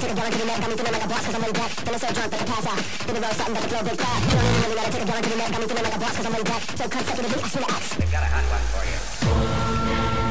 take a gallon to the neck, got me feeling like a boss cause I'm way back. Feeling so drunk that I pass out. Then it rolls something that I blow big fat. You don't even really gotta take a gallon to the neck, got me feeling like a boss cause I'm way back. So consecutively, I spit axe. We've got a hot one for you.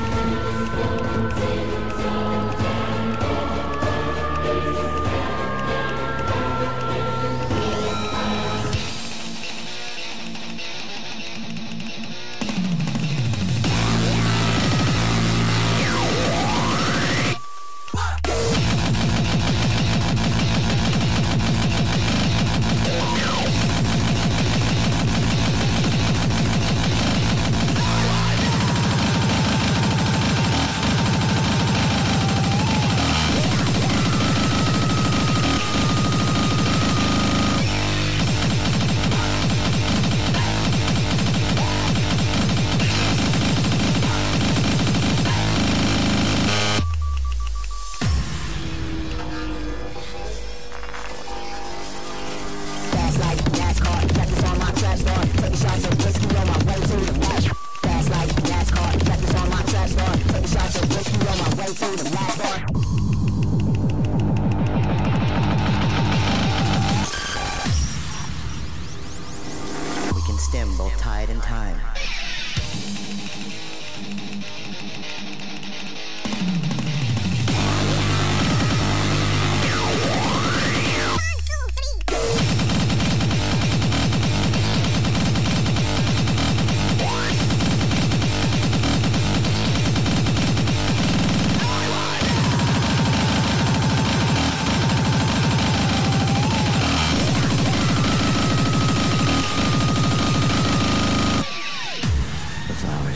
Stem both tide and time.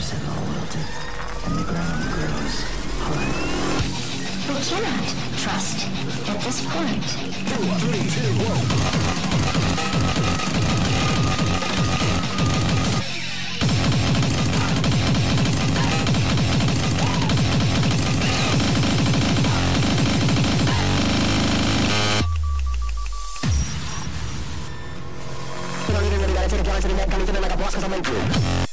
The flowers have all wilted, and the ground grows hard. We cannot trust at this point. You don't even really gotta take a gallon to the neck, got me feeling like a boss cause I'm way back.